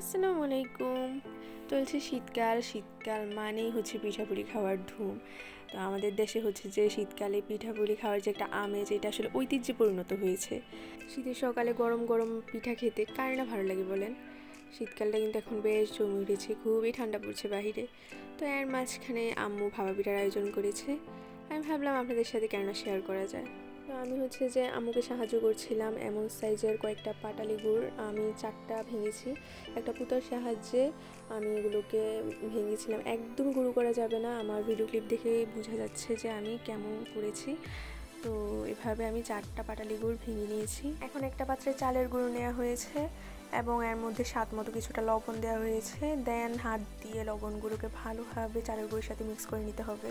আসসালামু আলাইকুম। চলছে শীতকাল শীতকাল মানেই হচ্ছে পিঠাপুলি খাওয়ার ধুম। তো আমাদের দেশে হচ্ছে যে শীতকালে পিঠাপুলি খাওয়ার যে একটা আমেজ, এটা আসলে ঐতিহ্যে পরিণত হয়েছে। শীতের সকালে গরম গরম পিঠা খেতে কার না ভালো লাগে বলেন? শীতকালটা কিন্তু এখন বেশ জমে উঠেছে, খুবই ঠান্ডা পড়ছে বাহিরে। তো এর মাঝখানে আম্মু ভাবা পিঠার আয়োজন করেছে। আমি ভাবলাম আপনাদের সাথে কেন শেয়ার করা যায়। তো আমি হচ্ছে যে আম্মুকে সাহায্য করছিলাম এমন সাইজের কয়েকটা পাটালি গুড়। আমি চারটা ভেঙেছি। একটা পুতার সাহায্যে আমি এগুলোকে ভেঙেছিলাম। একদম গুঁড়ো করা যাবে না। আমার ভিডিও ক্লিপ দেখে বোঝা যাচ্ছে যে আমি কেমন করেছি। তো এভাবে আমি চারটা পাটালি গুড় ভেঙে নিয়েছি। এখন একটা পাত্রে চালের গুঁড়ো নেওয়া হয়েছে এবং এর মধ্যে স্বাদ মতো কিছুটা লবণ দেওয়া হয়েছে। দেন হাত দিয়ে লবণগুলোকে ভালোভাবে চালের গুঁড়োর সাথে মিক্স করে নিতে হবে।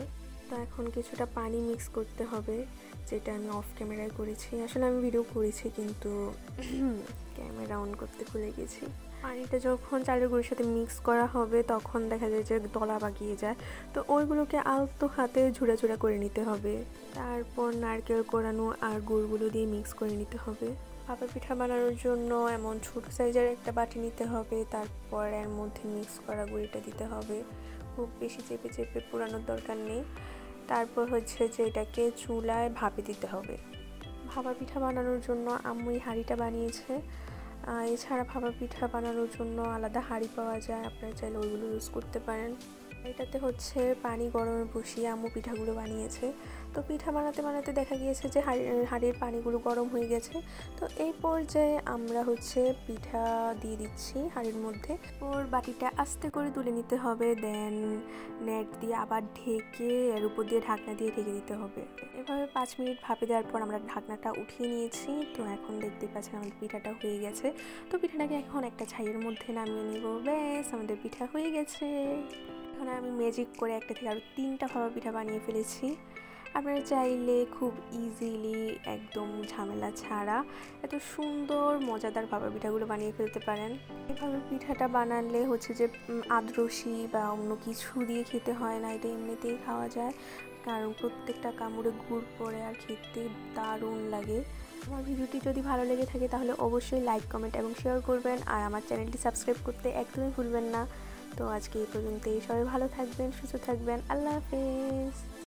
তো এখন কিছুটা পানি মিক্স করতে হবে, যেটা আমি অফ ক্যামেরায় করেছি। আসলে আমি ভিডিও করেছি কিন্তু ক্যামেরা অন করতে ভুলে গেছি। পানিটা যখন চালের গুঁড়োর সাথে মিক্স করা হবে, তখন দেখা যায় যে দলা বাগিয়ে যায়। তো ওইগুলোকে আলতো হাতে ঝুড়া ঝুড়া করে নিতে হবে। তারপর নারকেল কোরানো আর গুড়গুলো দিয়ে মিক্স করে নিতে হবে। ভাপা পিঠা বানানোর জন্য এমন ছোট সাইজের একটা বাটি নিতে হবে। তারপর এর মধ্যে মিক্স করা গুঁড়িটা দিতে হবে। খুব বেশি চেপে চেপে পোড়ানোর দরকার নেই। তারপর হচ্ছে যে এটাকে চুলায় ভাপে দিতে হবে। ভাপা পিঠা বানানোর জন্য আম্মুই হাঁড়িটা বানিয়েছে। এছাড়া ভাপা পিঠা বানানোর জন্য আলাদা হাঁড়ি পাওয়া যায়। আপনারা চাইলে ওইগুলো ইউজ করতে পারেন। এটাতে হচ্ছে পানি গরমে বসিয়ে আম্মু পিঠাগুলো বানিয়েছে। তো পিঠা বানাতে বানাতে দেখা গিয়েছে যে হাঁড়ির পানিগুলো গরম হয়ে গেছে। তো এই পর্যায়ে আমরা হচ্ছে পিঠা দিয়ে দিচ্ছি হাঁড়ির মধ্যে। ওর বাটিটা আস্তে করে তুলে নিতে হবে দেন নেট দিয়ে আবার ঢেকে এর উপর দিয়ে ঢাকনা দিয়ে ঢেকে দিতে হবে। এভাবে পাঁচ মিনিট ভাপে দেওয়ার পর আমরা ঢাকনাটা উঠিয়ে নিয়েছি। তো এখন দেখতে পাচ্ছেন আমাদের পিঠাটা হয়ে গেছে। তো পিঠাটাকে এখন একটা ছাইয়ের মধ্যে নামিয়ে নিব। ব্যাস, আমাদের পিঠা হয়ে গেছে। এখানে আমি ম্যাজিক করে একটা থেকে আরও তিনটা ভাবা পিঠা বানিয়ে ফেলেছি। আপনারা চাইলে খুব ইজিলি একদম ঝামেলা ছাড়া এত সুন্দর, মজাদার ভাবা পিঠাগুলো বানিয়ে ফেলতে পারেন। এভাবে পিঠাটা বানালে হচ্ছে যে আদ্রসি বা অন্য কিছু দিয়ে খেতে হয় না, এটা এমনিতেই খাওয়া যায়। কারণ প্রত্যেকটা কামড়ে গুড় পড়ে আর খেতে দারুণ লাগে। আমার ভিডিওটি যদি ভালো লেগে থাকে তাহলে অবশ্যই লাইক কমেন্ট এবং শেয়ার করবেন। আর আমার চ্যানেলটি সাবস্ক্রাইব করতে একদমই ভুলবেন না। তো আজকে এই পর্যন্তই। সবাই ভালো থাকবেন সুস্থ থাকবেন। আল্লাহ হাফেজ।